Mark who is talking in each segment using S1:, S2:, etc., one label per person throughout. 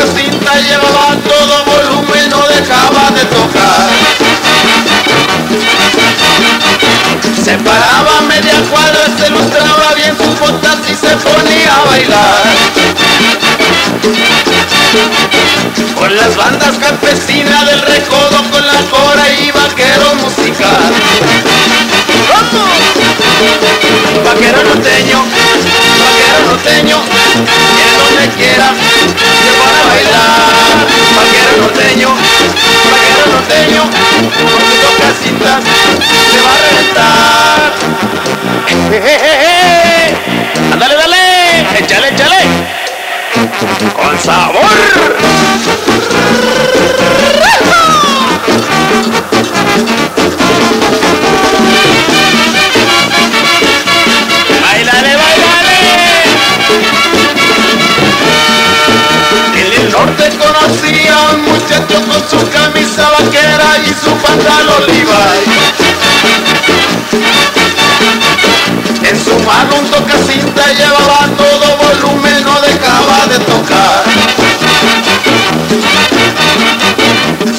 S1: un tocacinta llevaba todo volumen, no dejaba de tocar. Se paraba media cuadra, se lustraba bien sus botas y se ponía a bailar. Con las bandas campesinas del recodo, con la cora y vaquero musical. ¡Vamos! Vaquero norteño, vaquero norteño, ¡Ándale, dale! ¡Échale, échale! ¡Con sabor! ¡Bailale, bailale! En el norte conocí a un muchacho con su camisa vaquera y su pantalón Mano un tocacinta llevaba todo volumen, no dejaba de tocar.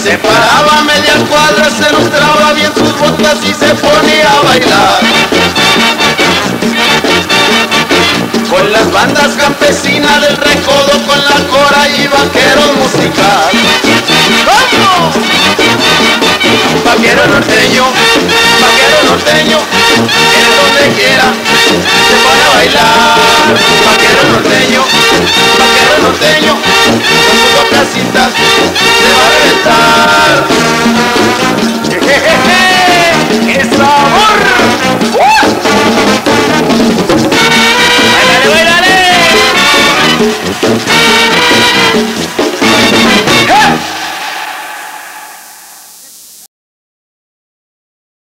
S1: Se paraba a media cuadra, se lustraba bien sus botas y se ponía a bailar. Con las bandas campesinas del recodo,